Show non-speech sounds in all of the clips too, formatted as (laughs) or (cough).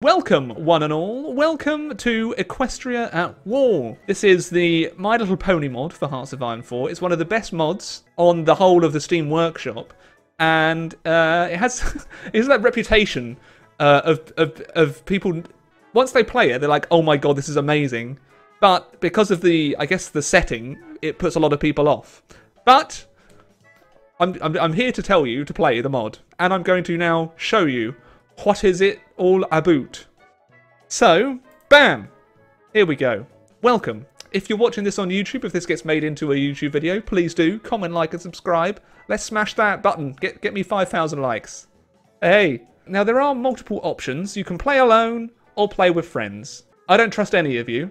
Welcome, one and all. Welcome to Equestria at War. This is the My Little Pony mod for Hearts of Iron 4. It's one of the best mods on the whole of the Steam Workshop, and uh, it has (laughs) it has that reputation uh, of, of of people. Once they play it, they're like, "Oh my god, this is amazing!" But because of the, I guess, the setting, it puts a lot of people off. But I'm, I'm, I'm here to tell you to play the mod, and I'm going to now show you what is it all about. So, bam! Here we go. Welcome. If you're watching this on YouTube, if this gets made into a YouTube video, please do comment, like, and subscribe. Let's smash that button. Get get me 5,000 likes. Hey, now there are multiple options. You can play alone or play with friends. I don't trust any of you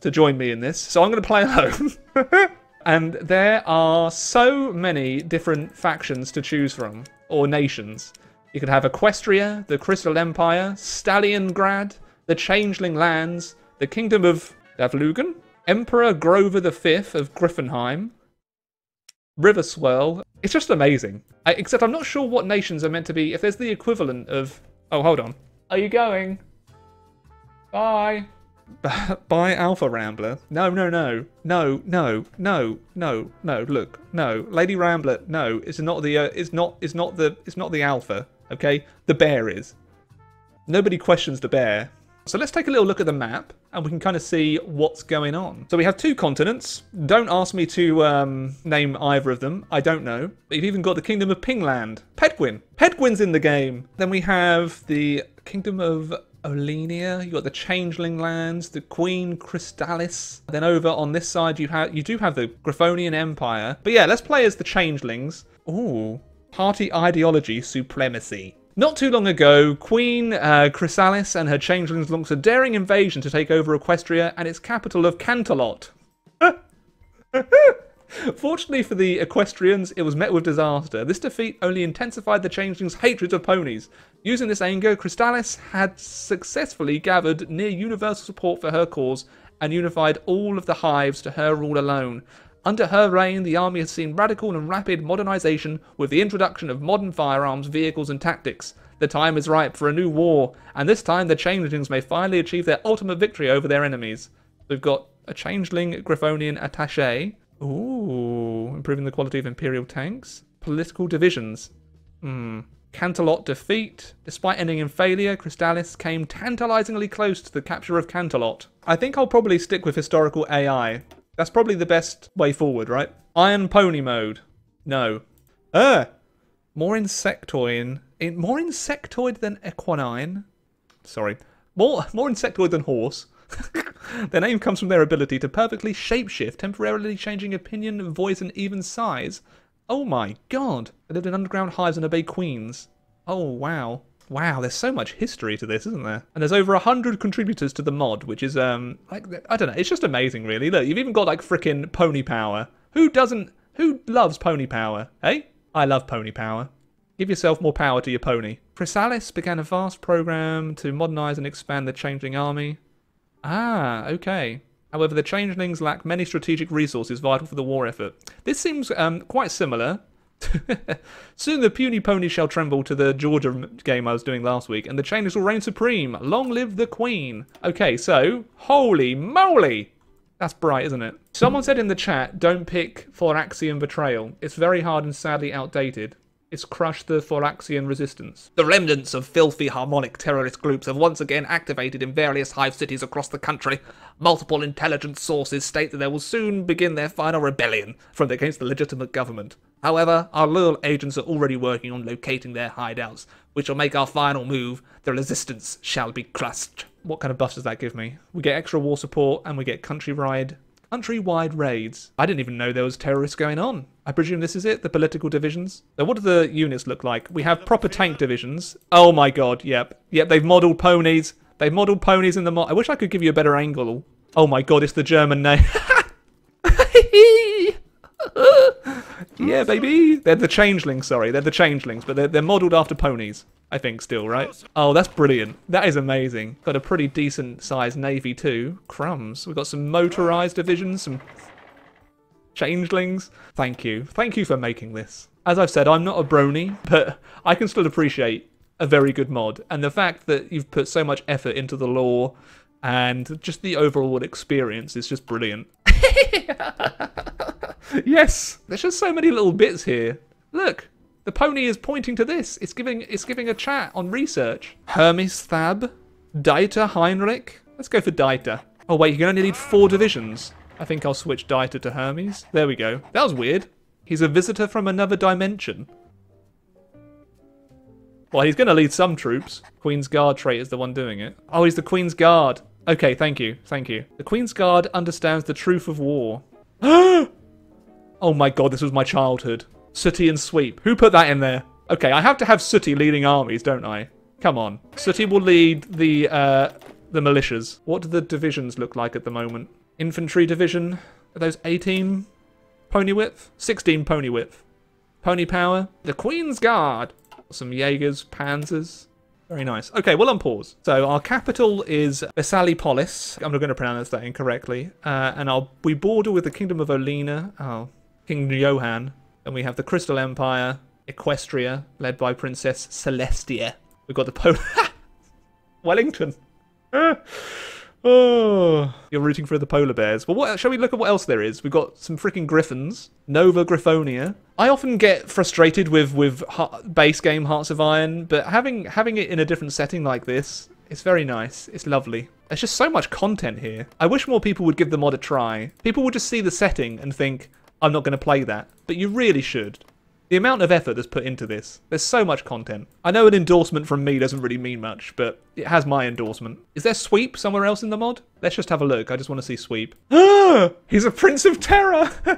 to join me in this, so I'm going to play (laughs) alone. (laughs) and there are so many different factions to choose from, or nations. You could have Equestria, the Crystal Empire, Stalliongrad, the Changeling Lands, the Kingdom of Davlugan, Emperor Grover V of Griffenheim, River Swirl. It's just amazing. I, except I'm not sure what nations are meant to be. If there's the equivalent of... Oh, hold on. Are you going? Bye. (laughs) Bye, Alpha Rambler. No, no, no, no, no, no, no, no. Look, no, Lady Rambler. No, it's not the. Uh, it's not. It's not the. It's not the Alpha. Okay, the bear is. Nobody questions the bear. So let's take a little look at the map and we can kind of see what's going on. So we have two continents. Don't ask me to um, name either of them. I don't know. We've even got the Kingdom of Pingland. Pedguin. Pedguin's in the game. Then we have the Kingdom of Olenia. You got the Changeling Lands, the Queen Chrysalis. Then over on this side, you have you do have the Griffonian Empire. But yeah, let's play as the Changelings. Ooh, party ideology supremacy. Not too long ago, Queen uh, Chrysalis and her changelings launched a daring invasion to take over Equestria and its capital of Canterlot. (laughs) Fortunately for the Equestrians, it was met with disaster. This defeat only intensified the changelings' hatred of ponies. Using this anger, Chrysalis had successfully gathered near universal support for her cause and unified all of the hives to her rule alone. Under her reign, the army has seen radical and rapid modernization with the introduction of modern firearms, vehicles, and tactics. The time is ripe for a new war, and this time the changelings may finally achieve their ultimate victory over their enemies. We've got a changeling Griffonian attache. Ooh, improving the quality of Imperial tanks. Political divisions. Hmm. Canterlot defeat. Despite ending in failure, Chrysalis came tantalizingly close to the capture of Canterlot. I think I'll probably stick with historical AI. That's probably the best way forward, right? Iron Pony mode. No. Uh, more insectoid. In, more insectoid than equine. Sorry. More, more insectoid than horse. (laughs) their name comes from their ability to perfectly shapeshift, temporarily changing opinion, voice, and even size. Oh my god. They lived in underground hives and obey queens. Oh wow. Wow, there's so much history to this, isn't there? And there's over a hundred contributors to the mod, which is um like I don't know, it's just amazing really. Look, you've even got like freaking pony power. Who doesn't who loves pony power? Hey? I love pony power. Give yourself more power to your pony. Chrysalis began a vast program to modernize and expand the changeling army. Ah, okay. However, the changelings lack many strategic resources vital for the war effort. This seems um, quite similar (laughs) Soon the puny pony shall tremble to the Georgia game I was doing last week, and the changes will reign supreme. Long live the Queen. Okay, so, holy moly! That's bright, isn't it? Someone said in the chat, don't pick Thoraxian Betrayal. It's very hard and sadly outdated. It's crushed the Thoraxian resistance. The remnants of filthy harmonic terrorist groups have once again activated in various hive cities across the country. Multiple intelligence sources state that they will soon begin their final rebellion from against the legitimate government. However, our loyal agents are already working on locating their hideouts, which will make our final move. The resistance shall be crushed. What kind of buffs does that give me? We get extra war support and we get countrywide countrywide raids. I didn't even know there was terrorists going on. I presume this is it, the political divisions. So what do the units look like? We have proper tank divisions. Oh my god, yep. Yep, they've modelled ponies. They've modelled ponies in the mod. I wish I could give you a better angle. Oh my god, it's the German name. (laughs) (laughs) (laughs) yeah, baby. They're the changelings, sorry. They're the changelings, but they're, they're modelled after ponies. I think still, right? Oh, that's brilliant. That is amazing. Got a pretty decent sized navy too. Crumbs. We've got some motorized divisions, some changelings. Thank you. Thank you for making this. As I've said, I'm not a brony, but I can still appreciate a very good mod. And the fact that you've put so much effort into the lore and just the overall experience is just brilliant. (laughs) (laughs) yes, there's just so many little bits here. Look, the pony is pointing to this. It's giving it's giving a chat on research. Hermes Thab, Dieter Heinrich. Let's go for Dieter. Oh wait, you're gonna need four divisions. I think I'll switch Dieter to Hermes. There we go. That was weird. He's a visitor from another dimension. Well, he's going to lead some troops. Queen's Guard trait is the one doing it. Oh, he's the Queen's Guard. Okay, thank you. Thank you. The Queen's Guard understands the truth of war. (gasps) oh my god, this was my childhood. Sooty and Sweep. Who put that in there? Okay, I have to have Sooty leading armies, don't I? Come on. Sooty will lead the uh, the militias. What do the divisions look like at the moment? Infantry division. Are those 18 pony width? 16 pony width. Pony power. The Queen's Guard. Some Jaegers, Panzers. Very nice. Okay, well, on pause. So our capital is Polis. I'm not going to pronounce that incorrectly. Uh, and our, we border with the Kingdom of Olena. Oh, King Johann. And we have the Crystal Empire, Equestria, led by Princess Celestia. We've got the Pol... (laughs) Wellington. (laughs) Oh, you're rooting for the polar bears. Well, what shall we look at what else there is? We've got some freaking griffins. Nova Griffonia. I often get frustrated with with base game Hearts of Iron, but having having it in a different setting like this, it's very nice. It's lovely. There's just so much content here. I wish more people would give the mod a try. People would just see the setting and think, I'm not going to play that. But you really should. The amount of effort that's put into this, there's so much content. I know an endorsement from me doesn't really mean much, but it has my endorsement. Is there Sweep somewhere else in the mod? Let's just have a look. I just want to see Sweep. (gasps) He's a Prince of Terror! (laughs)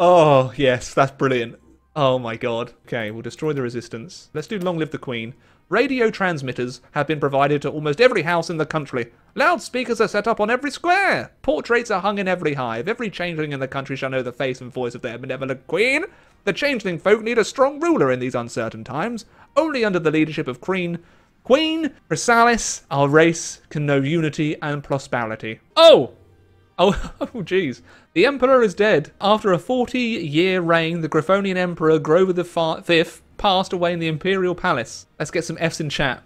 oh, yes, that's brilliant. Oh my god. Okay, we'll destroy the resistance. Let's do Long Live the Queen. Radio transmitters have been provided to almost every house in the country. Loudspeakers are set up on every square. Portraits are hung in every hive. Every changeling in the country shall know the face and voice of their benevolent queen. The changeling folk need a strong ruler in these uncertain times. Only under the leadership of Queen Queen Chrysalis, our race can know unity and prosperity. Oh! Oh, (laughs) oh, jeez. The Emperor is dead. After a 40-year reign, the Griffonian Emperor Grover V passed away in the Imperial Palace. Let's get some Fs in chat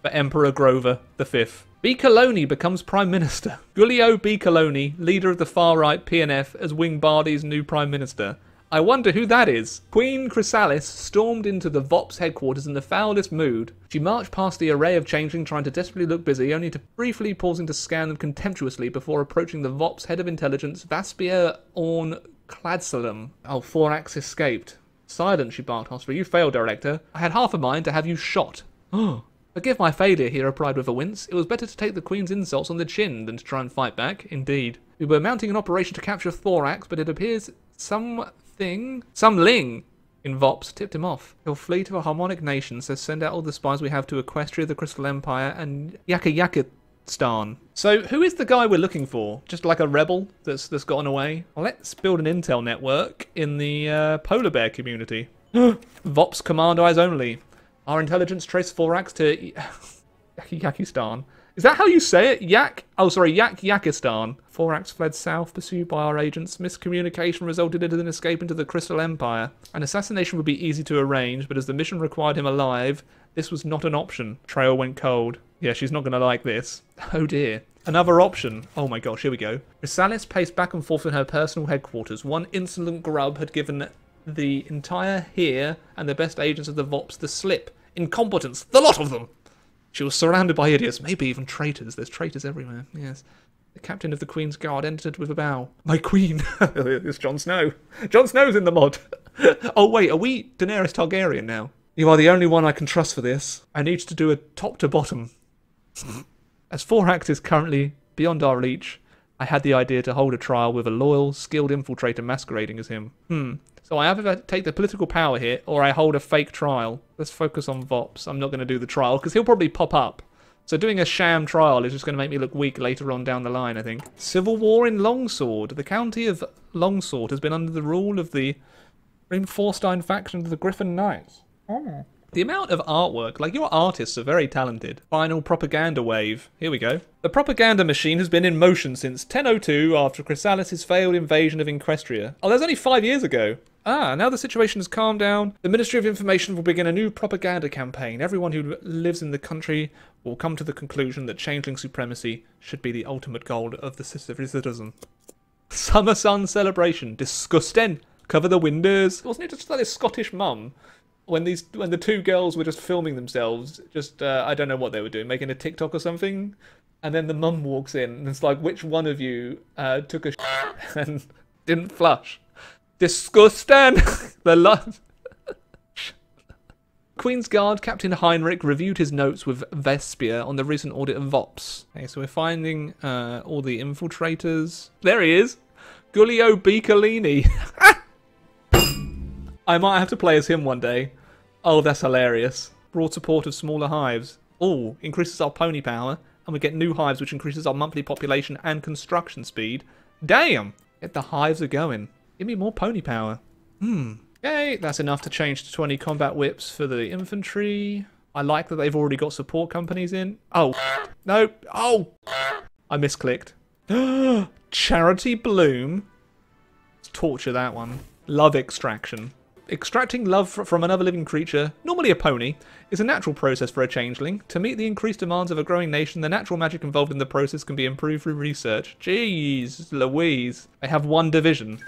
for Emperor Grover V. Bicoloni becomes Prime Minister. (laughs) Giulio Bicoloni, leader of the far-right PNF, as Wingbardy's new Prime Minister. I wonder who that is. Queen Chrysalis stormed into the VOPS headquarters in the foulest mood. She marched past the array of changeling trying to desperately look busy, only to briefly pausing to scan them contemptuously before approaching the VOPS head of intelligence, Vaspia Orn Cladsalum. Oh, Thorax escaped. Silence, she barked hospitably. You failed, Director. I had half a mind to have you shot. (gasps) Forgive my failure, he replied with a wince. It was better to take the Queen's insults on the chin than to try and fight back. Indeed. We were mounting an operation to capture Thorax, but it appears something, some ling in Vops tipped him off. He'll flee to a harmonic nation, so send out all the spies we have to Equestria, the Crystal Empire, and Yaka Yaka Stan. So who is the guy we're looking for? Just like a rebel that's that's gotten away? Well, let's build an intel network in the uh, polar bear community. (gasps) Vops command eyes only. Our intelligence traced Thorax to (laughs) Yakistan. Is that how you say it? Yak? Oh, sorry, Yak Yakistan. Thorax fled south, pursued by our agents. Miscommunication resulted in an escape into the Crystal Empire. An assassination would be easy to arrange, but as the mission required him alive, this was not an option. Trail went cold. Yeah, she's not going to like this. (laughs) Oh dear. Another option. Oh my gosh, here we go. Chrysalis paced back and forth in her personal headquarters. One insolent grub had given the entire here and the best agents of the VOPS the slip. Incompetence, the lot of them! She was surrounded by idiots, maybe even traitors. There's traitors everywhere, yes. The captain of the Queen's Guard entered with a bow. My queen! (laughs) it's Jon Snow. Jon Snow's in the mod. (laughs) oh wait, are we Daenerys Targaryen now? You are the only one I can trust for this. I need to do a top to bottom. (laughs) As Thorax is currently beyond our reach, I had the idea to hold a trial with a loyal, skilled infiltrator masquerading as him. Hmm. So I either take the political power here, or I hold a fake trial. Let's focus on Vops. I'm not going to do the trial, because he'll probably pop up. So doing a sham trial is just going to make me look weak later on down the line, I think. Civil War in Longsword. The county of Longsword has been under the rule of the Reinforstein faction of the Griffin Knights. Oh. The amount of artwork, like your artists are very talented. Final propaganda wave. Here we go. The propaganda machine has been in motion since 1002 after Chrysalis' failed invasion of Equestria. Oh, that's only five years ago. Ah, now the situation has calmed down. The Ministry of Information will begin a new propaganda campaign. Everyone who lives in the country will come to the conclusion that changeling supremacy should be the ultimate goal of the citizen. Summer sun celebration. Disgusting. Cover the windows. Wasn't it just like this Scottish mum when these when the two girls were just filming themselves? Just uh, I don't know what they were doing, making a TikTok or something. And then the mum walks in and it's like, which one of you uh, took a (laughs) and didn't flush? Disgusting. (laughs) the love. (laughs) Queen's Guard Captain Heinrich reviewed his notes with Vespia on the recent audit of VOPs. Okay, so we're finding uh, all the infiltrators. There he is! Giulio Biccolini. I might have to play as him one day. Oh, that's hilarious. Broad support of smaller hives. Oh, increases our pony power, and we get new hives which increases our monthly population and construction speed. Damn! Get the hives are going. Give me more pony power. Hmm. Okay, that's enough to change to 20 combat widths for the infantry. I like that they've already got support companies in. Oh, no. Oh, I misclicked. (gasps) Charity Bloom. Let's torture that one. Love extraction. Extracting love from another living creature, normally a pony, is a natural process for a changeling. To meet the increased demands of a growing nation, the natural magic involved in the process can be improved through research. Jeez Louise. I have one division.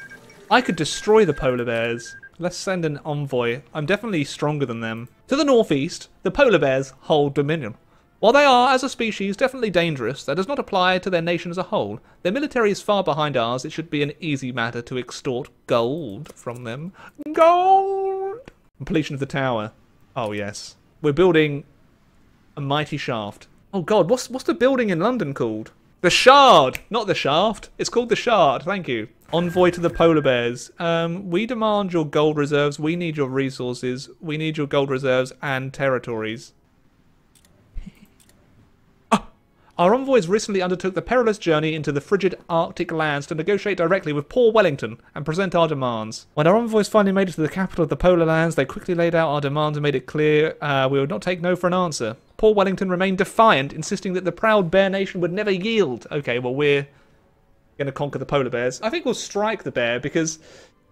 I could destroy the polar bears. Let's send an envoy. I'm definitely stronger than them. To the northeast, the polar bears hold dominion. While they are, as a species, definitely dangerous, that does not apply to their nation as a whole. Their military is far behind ours. It should be an easy matter to extort gold from them. Gold! Completion of the tower. Oh, yes. We're building a mighty shaft. Oh, God, what's, what's the building in London called? The Shard! Not the Shaft. It's called the Shard. Thank you. Envoy to the polar bears. Um, we demand your gold reserves. We need your resources. We need your gold reserves and territories. Our envoys recently undertook the perilous journey into the frigid Arctic lands to negotiate directly with Paul Wellington and present our demands. When our envoys finally made it to the capital of the polar lands, they quickly laid out our demands and made it clear uh, we would not take no for an answer. Paul Wellington remained defiant, insisting that the proud bear nation would never yield. Okay, well, we're going to conquer the polar bears. I think we'll strike the bear because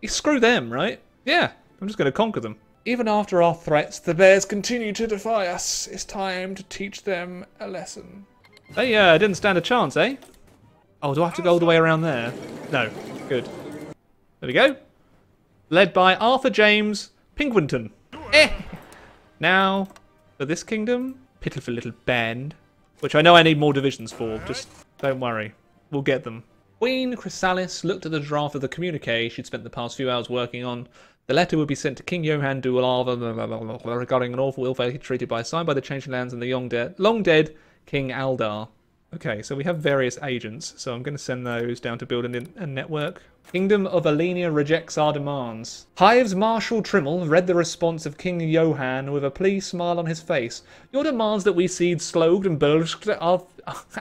screw them, right? Yeah, I'm just going to conquer them. Even after our threats, the bears continue to defy us. It's time to teach them a lesson. They uh, didn't stand a chance, eh? Oh, do I have to go all the way around there? No. Good. There we go. Led by Arthur James Pinkwinton. Eh! Now, for this kingdom, pitiful little band, which I know I need more divisions for, just don't worry. We'll get them. Queen Chrysalis looked at the draft of the communique she'd spent the past few hours working on. The letter would be sent to King Johann Dualava regarding an awful ill fate treated by signed by the Changing Lands and the young dead, long dead King Aldar. Okay, so we have various agents, so I'm going to send those down to build a, network. Kingdom of Olenia rejects our demands. Hive's Marshal Trimmel read the response of King Johann with a pleased smile on his face. Your demands that we cede Slogd and Belgst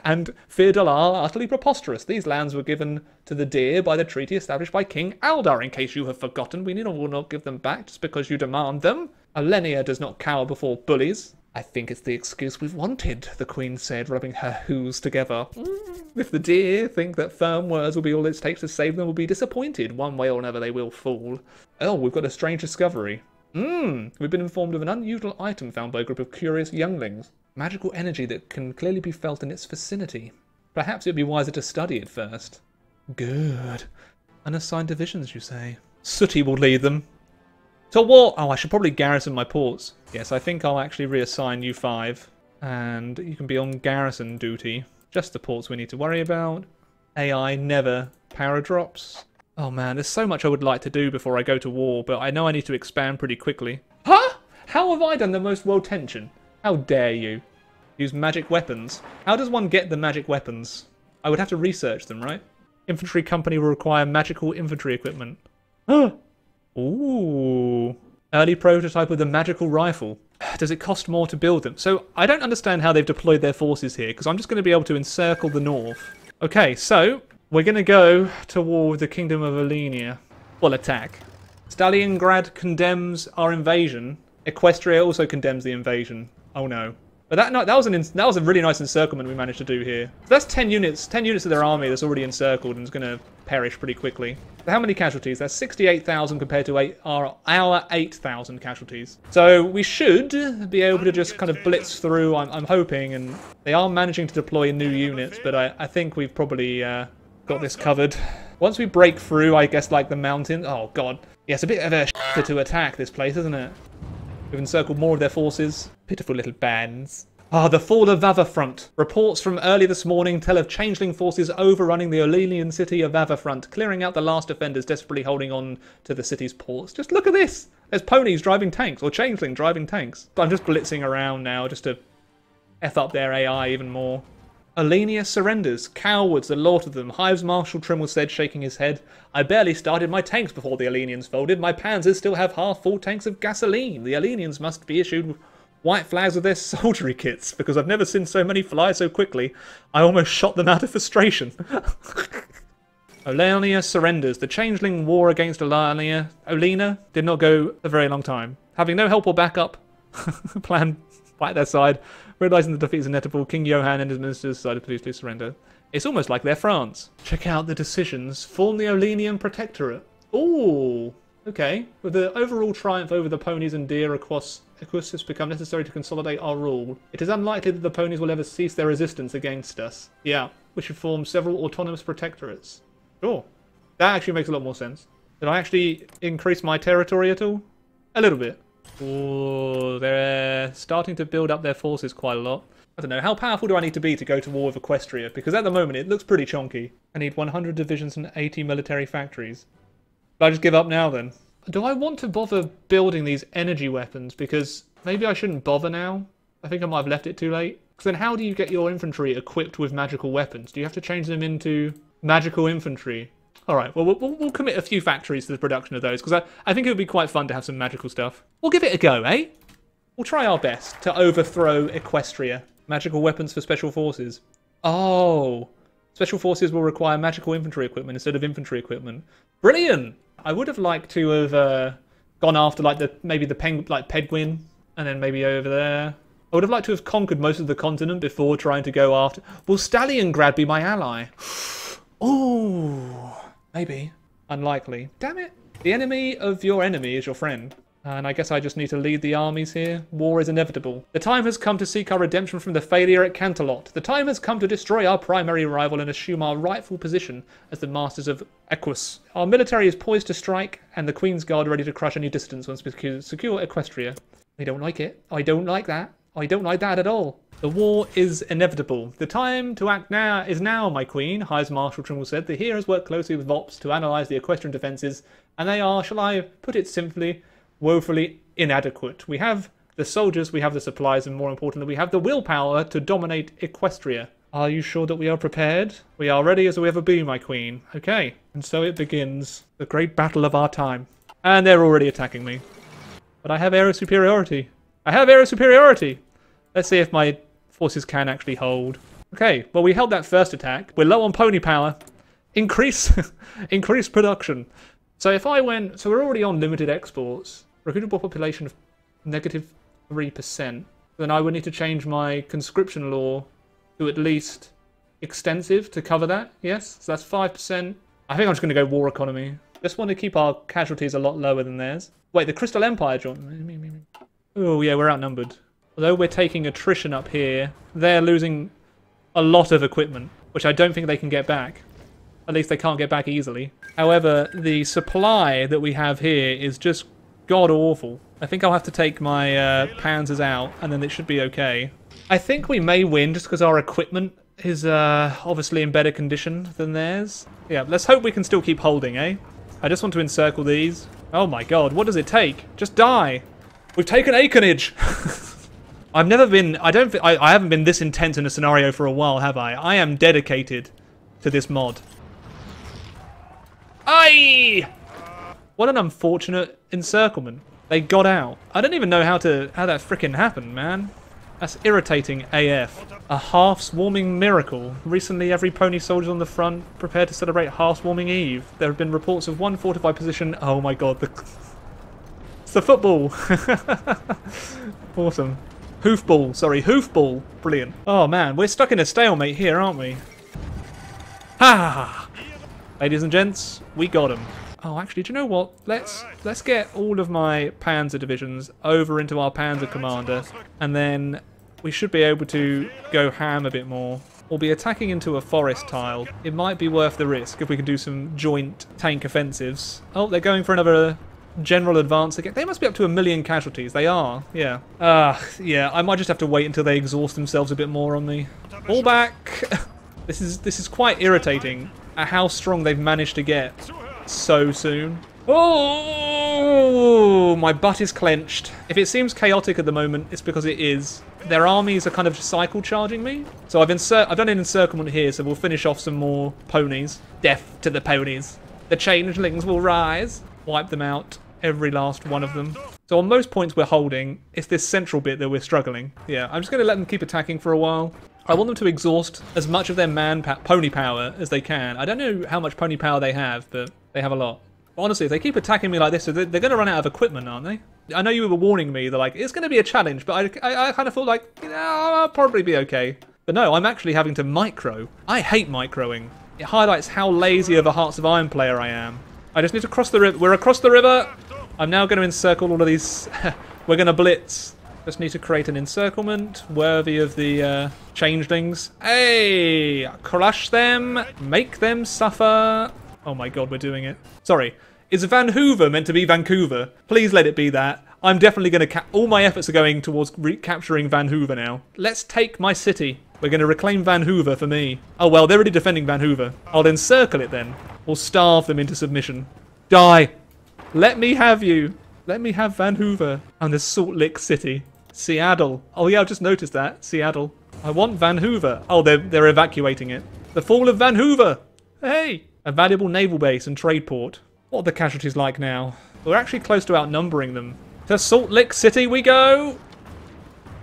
and Firdal are utterly preposterous. These lands were given to the deer by the treaty established by King Aldar. In case you have forgotten, we need will not give them back just because you demand them. Olenia does not cower before bullies. I think it's the excuse we've wanted, the Queen said, rubbing her hooves together. Mm. If the deer think that firm words will be all it takes to save them, will be disappointed. One way or another, they will fall. Oh, we've got a strange discovery. Mmm, we've been informed of an unusual item found by a group of curious younglings. Magical energy that can clearly be felt in its vicinity. Perhaps it'd be wiser to study it first. Good. Unassigned divisions, you say? Sooty will lead them. To what? Oh, I should probably garrison my ports. Yes, I think I'll actually reassign you five. And you can be on garrison duty. Just the ports we need to worry about. AI never power drops. Oh man, there's so much I would like to do before I go to war, but I know I need to expand pretty quickly. Huh? How have I done the most world tension? How dare you? Use magic weapons. How does one get the magic weapons? I would have to research them, right? Infantry company will require magical infantry equipment. (gasps) Huh? Ooh. Early prototype of the magical rifle. (sighs) Does it cost more to build them? So I don't understand how they've deployed their forces here, because I'm just going to be able to encircle the north. Okay, so we're going to go to war with the Kingdom of Olenia. Well, attack. Stalingrad condemns our invasion. Equestria also condemns the invasion. Oh no. But that that was an that was a really nice encirclement we managed to do here. So that's 10 units, 10 units of their army that's already encircled and is going to perish pretty quickly. How many casualties? That's 68,000 compared to eight, our, our 8,000 casualties. So we should be able to just kind of blitz through, I'm, I'm hoping, and they are managing to deploy new units, but I, I think we've probably uh, got this covered. Once we break through, I guess, like the mountain. Oh, God. Yeah, it's a bit of a to attack this place, isn't it? We've encircled more of their forces. Pitiful little bands. Ah, the fall of Vavafront. Reports from early this morning tell of changeling forces overrunning the Olenian city of Vavafront, clearing out the last defenders desperately holding on to the city's ports. Just look at this! There's ponies driving tanks, or changeling driving tanks. But I'm just blitzing around now just to F up their AI even more. Olenia surrenders. Cowards, the lot of them. Hives Marshal Trimmel said, shaking his head. I barely started my tanks before the Olenians folded. My panzers still have half full tanks of gasoline. The Olenians must be issued white flags with their (laughs) soldiery kits, because I've never seen so many fly so quickly. I almost shot them out of frustration. (laughs) Olenia surrenders. The changeling war against Olenia, Olena did not go a very long time. Having no help or backup, (laughs) plan by their side, realizing the defeat is inevitable, King Johann and his ministers decided to to surrender. It's almost like they're France. Check out the decisions. Form the Olenian Protectorate. Ooh, okay. With the overall triumph over the ponies and deer across Equus has become necessary to consolidate our rule. It is unlikely that the ponies will ever cease their resistance against us. Yeah, we should form several autonomous protectorates. Sure. That actually makes a lot more sense. Did I actually increase my territory at all? A little bit. Oh, they're uh, starting to build up their forces quite a lot. I don't know, how powerful do I need to be to go to war with Equestria? Because at the moment it looks pretty chonky. I need 100 divisions and 80 military factories. But I just give up now then? Do I want to bother building these energy weapons? Because maybe I shouldn't bother now. I think I might have left it too late. Because then how do you get your infantry equipped with magical weapons? Do you have to change them into magical infantry? Alright, well, well, we'll commit a few factories to the production of those, because I, I think it would be quite fun to have some magical stuff. We'll give it a go, eh? We'll try our best to overthrow Equestria. Magical weapons for special forces. Oh, special forces will require magical infantry equipment instead of infantry equipment. Brilliant! I would have liked to have uh, gone after like the maybe the peng like Pedguin and then maybe over there. I would have liked to have conquered most of the continent before trying to go after. Will Stalingrad be my ally? (sighs) oh, maybe. Unlikely. Damn it. The enemy of your enemy is your friend. And I guess I just need to lead the armies here. War is inevitable. The time has come to seek our redemption from the failure at Canterlot. The time has come to destroy our primary rival and assume our rightful position as the masters of Equus. Our military is poised to strike, and the Queen's Guard ready to crush any distance once we secure Equestria. I don't like it. I don't like that. I don't like that at all. The war is inevitable. The time to act now is now, my queen, Hives Marshal Trimmel said. The heroes work closely with Vops to analyse the equestrian defences, and they are, shall I put it simply, woefully inadequate. We have the soldiers, we have the supplies, and more importantly, we have the willpower to dominate Equestria. Are you sure that we are prepared? We are ready as we ever be, my queen. Okay, and so it begins. The great battle of our time. And they're already attacking me. But I have aerial superiority. I have aerial superiority! Let's see if my forces can actually hold. Okay, well we held that first attack. We're low on pony power. Increase, (laughs) increase production. So if I went, so we're already on limited exports, recruitable population of negative 3%, then I would need to change my conscription law to at least extensive to cover that, yes? So that's 5%. I think I'm just going to go war economy. Just want to keep our casualties a lot lower than theirs. Wait, the Crystal Empire joined. Oh, yeah, we're outnumbered. Although we're taking attrition up here, they're losing a lot of equipment, which I don't think they can get back. At least they can't get back easily. However, the supply that we have here is just god-awful. I think I'll have to take my uh, panzers out, and then it should be okay. I think we may win just because our equipment is uh, obviously in better condition than theirs. Yeah, let's hope we can still keep holding, eh? I just want to encircle these. Oh my god, what does it take? Just die. We've taken Aconage! (laughs) I've never been, I don't I, I haven't been this intense in a scenario for a while, have I? I am dedicated to this mod. Aye! What an unfortunate encirclement. They got out. I don't even know how to how that fricking happened, man. That's irritating AF. A Hearth's Warming miracle. Recently, every pony soldier on the front prepared to celebrate Hearth's Warming eve. There have been reports of one fortified position. Oh my god, the... (laughs) it's the football. (laughs) awesome. Hoofball, sorry, hoofball. Brilliant. Oh man, we're stuck in a stalemate here, aren't we? Ha! Ladies and gents, we got him. Oh, actually, do you know what? Let's let's get all of my Panzer divisions over into our Panzer commander, and then we should be able to go ham a bit more. We'll be attacking into a forest tile. It might be worth the risk if we can do some joint tank offensives. Oh, they're going for another general advance again. They must be up to a million casualties. They are, yeah. Ah, uh, yeah, I might just have to wait until they exhaust themselves a bit more on me. All back! (laughs) this is this is quite irritating at how strong they've managed to get so soon. Oh, my butt is clenched. If it seems chaotic at the moment, it's because it is. Their armies are kind of cycle charging me. So I've insert, I've done an encirclement here, so we'll finish off some more ponies. Death to the ponies. The changelings will rise. Wipe them out, every last one of them. So on most points we're holding, it's this central bit that we're struggling. Yeah, I'm just going to let them keep attacking for a while. I want them to exhaust as much of their man pony power as they can. I don't know how much pony power they have, but they have a lot. Honestly, if they keep attacking me like this, they're, going to run out of equipment, aren't they? I know you were warning me that like it's going to be a challenge, but I, I, I kind of felt like you know, I'll probably be okay. But no, I'm actually having to micro. I hate microing. It highlights how lazy of a Hearts of Iron player I am. I just need to cross the river. We're across the river. I'm now going to encircle all of these. (laughs) We're going to blitz. Just need to create an encirclement worthy of the uh, changelings. Hey! Crush them. Make them suffer. Oh my god, we're doing it. Sorry. Is Van Hoover meant to be Vancouver? Please let it be that. I'm definitely going to... All my efforts are going towards recapturing Van Hoover now. Let's take my city. We're going to reclaim Van Hoover for me. Oh, well, they're already defending Van Hoover. I'll encircle it then. We'll starve them into submission. Die! Let me have you. Let me have Van Hoover and the Salt Lick City. Seattle. Oh, yeah, I've just noticed that. Seattle. I want Van Hoover. Oh, they're, they're evacuating it. The fall of Van Hoover. Hey! A valuable naval base and trade port. What are the casualties like now? We're actually close to outnumbering them. To Salt Lick City we go!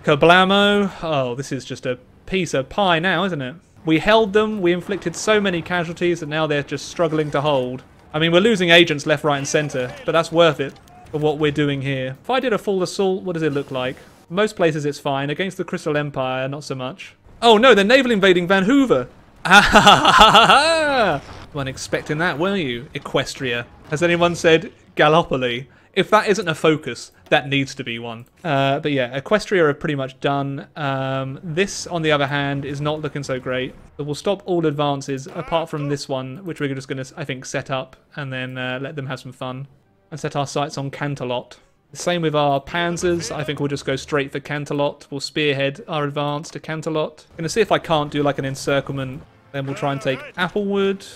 Kablamo. Oh, this is just a piece of pie now, isn't it? We held them, we inflicted so many casualties that now they're just struggling to hold. I mean, we're losing agents left, right and centre, but that's worth it for what we're doing here. If I did a full assault, what does it look like? Most places it's fine. Against the Crystal Empire, not so much. Oh no, they're naval invading Van Hoover! (laughs) weren't expecting that, were you, Equestria? Has anyone said Gallipoli? If that isn't a focus, that needs to be one. Uh, but yeah, Equestria are pretty much done. Um, this, on the other hand, is not looking so great. We'll stop all advances, apart from this one, which we're just going to, I think, set up and then uh, let them have some fun. And set our sights on Canterlot. Same with our panzers. I think we'll just go straight for Canterlot. We'll spearhead our advance to Canterlot. Gonna see if I can't do like an encirclement. Then we'll try and take Applewood.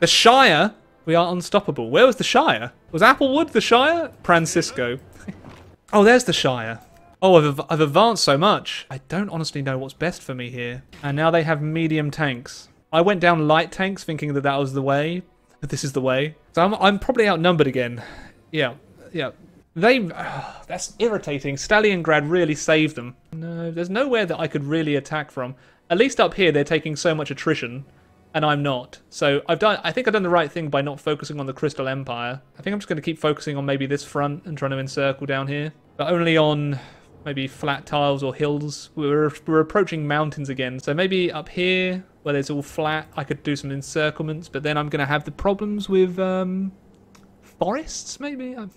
The Shire? We are unstoppable. Where was the Shire? Was Applewood the Shire? Francisco. (laughs) oh, there's the Shire. Oh, I've, I've advanced so much. I don't honestly know what's best for me here. And now they have medium tanks. I went down light tanks thinking that that was the way, but this is the way. So I'm, I'm probably outnumbered again. Yeah, yeah. They, oh, (sighs) that's irritating. Stalingrad really saved them. No, there's nowhere that I could really attack from. At least up here, they're taking so much attrition and I'm not. So I've done. I think I've done the right thing by not focusing on the Crystal Empire. I think I'm just going to keep focusing on maybe this front and trying to encircle down here, but only on maybe flat tiles or hills. We're we're approaching mountains again, so maybe up here where it's all flat, I could do some encirclements. But then I'm going to have the problems with um, forests. Maybe. I'm...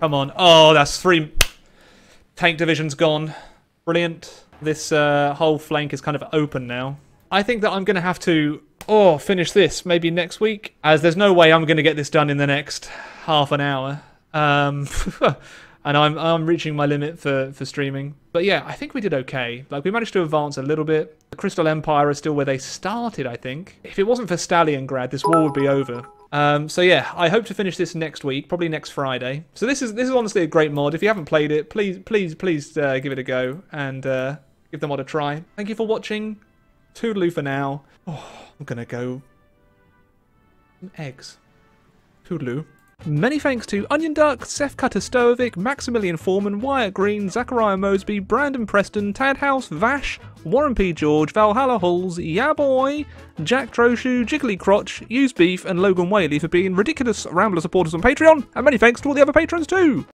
Come on! Oh, that's three tank divisions gone. Brilliant. This uh, whole flank is kind of open now. I think that I'm going to have to oh finish this maybe next week, as there's no way I'm going to get this done in the next half an hour. Um, (laughs) and I'm I'm reaching my limit for for streaming. But yeah, I think we did okay. Like we managed to advance a little bit. The Crystal Empire is still where they started, I think. If it wasn't for Stalingrad, this war would be over. Um, so yeah, I hope to finish this next week, probably next Friday. So this is this is honestly a great mod. If you haven't played it, please please please uh, give it a go and uh, give the mod a try. Thank you for watching. Toodaloo for now. Oh, I'm gonna go... eggs. Toodaloo. Many thanks to Onion Duck, Seth Cutter Stovic, Maximilian Foreman, Wyatt Green, Zachariah Mosby, Brandon Preston, Tad House, Vash, Warren P. George, Valhalla Halls, Yeah Boy, Jack Troshu, Jiggly Crotch, Use Beef, and Logan Whaley for being ridiculous Rambler supporters on Patreon, and many thanks to all the other patrons too!